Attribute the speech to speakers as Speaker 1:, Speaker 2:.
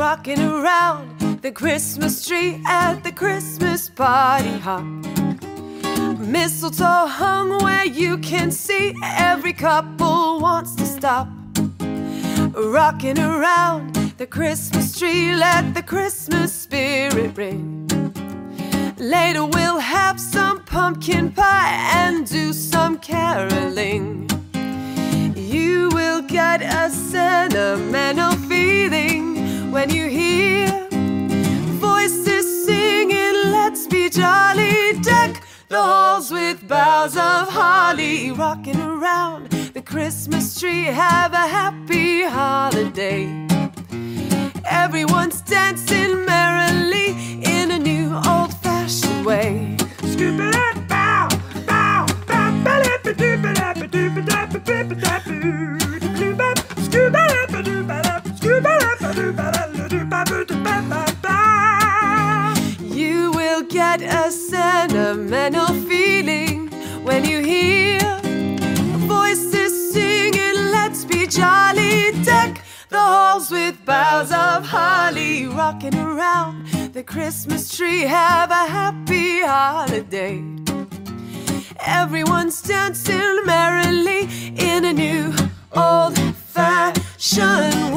Speaker 1: around the Christmas tree at the Christmas party hop. Mistletoe hung where you can see every couple wants to stop. Rocking around the Christmas tree, let the Christmas spirit ring. Later we'll have some pumpkin pie and do some caroling. You will get a sentimental feeling the halls with boughs of holly, rocking around the Christmas tree. Have a happy holiday. Everyone's dancing merrily in a new old fashioned way. You get a sentimental feeling when you hear voices singing, Let's be jolly, deck the halls with boughs of holly, rocking around the Christmas tree. Have a happy holiday. Everyone's dancing merrily in a new old fashioned